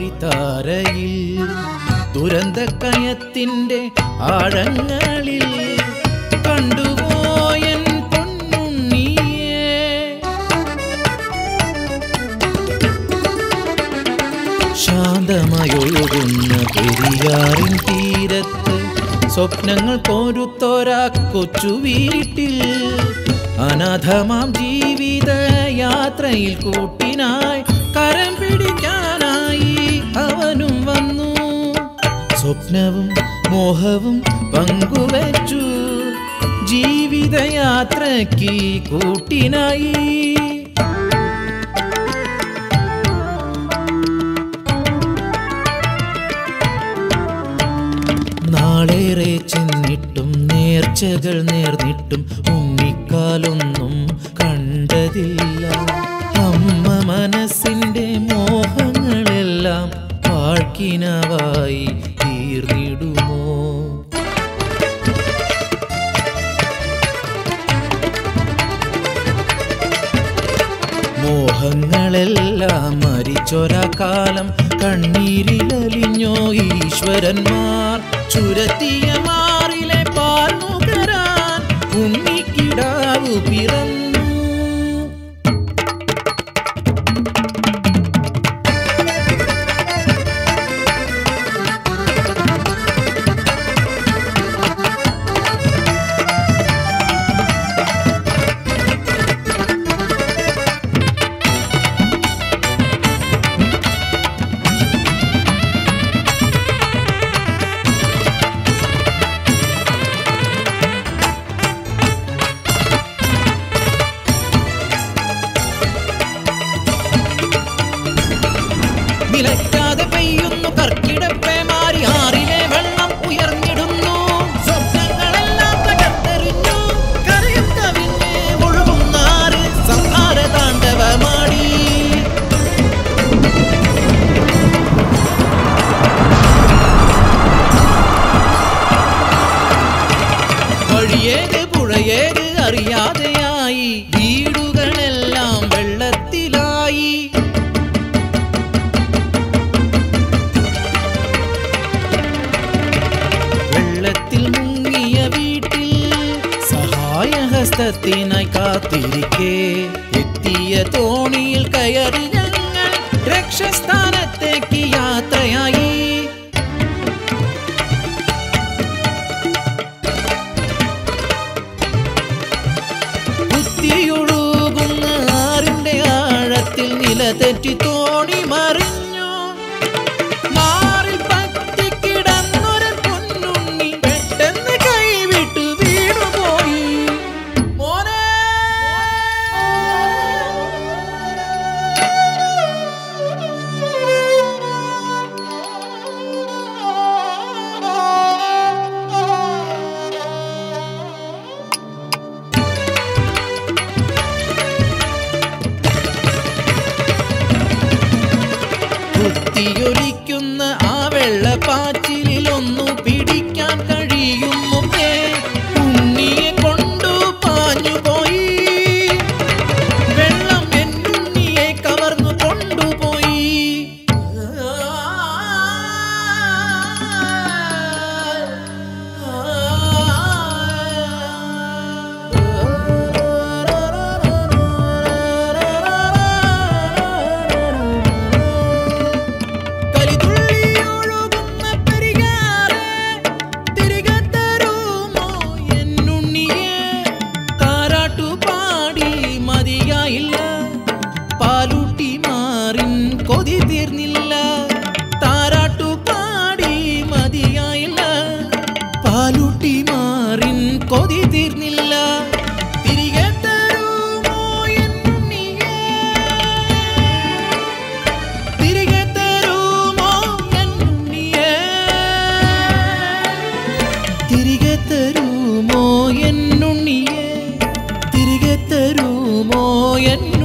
വഴിത്താരയിൽ ദുരന്ത കയത്തിന്റെ ആഴങ്ങളിൽ കണ്ടുപോയൻ പൊന്നുണ്ണിയേ. ശാന്തമയൊഴുകുന്ന പെരിയാറിൻ തീരത്ത് സ്വപ്നങ്ങൾ കോരുത്തോരാ കൊച്ചു വീട്ടിൽ അനാഥമാം ജീവിത യാത്രയിൽ കൂട്ടിനായി കരം പിടിക്കാനായി സ്വപ്നവും മോഹവും പങ്കുവച്ചു. ജീവിതയാത്രയ്ക്ക് കൂട്ടിനായി. നാളേറെ ചെന്നിട്ടും നേർച്ചകൾ നേർന്നിട്ടും ഉണ്ണിക്കാലൊന്നും കണ്ടതില്ല. അമ്മ മനസ്സിന്റെ മോഹങ്ങളെല്ലാം പാഴ്ക്കിനവായി മോഹങ്ങളെല്ലാം മരിച്ചൊരാ കാലം കണ്ണീരിലലിഞ്ഞോ ഈശ്വരന്മാർ. ചുരത്തിയ മാറിലെ പാൽ നുകരാൻ ഉണ്ണിക്കിടാവു പിറന്നു നിലയ്ക്കാതെ പെയ്യുന്നു കർക്കിടപ്പേ മാറി ആറിലെ വെള്ളം ഉയർന്നിടുന്നു. സംഹാര താണ്ഡവമാടി. അറിയാതെയായി സഹായഹസ്തത്തിനായി കാത്തിരിക്കേ. എത്തിയ തോണിയിൽ കയറി ഞങ്ങൾ രക്ഷസ്ഥാനത്തേക്ക് യാത്രയായി. കുത്തിയൊഴുകുന്ന ആറിന്റെ ആഴത്തിൽ നില തെറ്റി കുത്തിയൊലിക്കുന്ന ആ വെള്ളപ്പാച്ചിലിൽ പാലൂട്ടി മാറിൻ കൊതി തീർന്നില്ല തിരികെ തരുമോ എന്നുണ്ണിയെ? തിരികെ തരുമോ എന്നുണ്ണിയെ?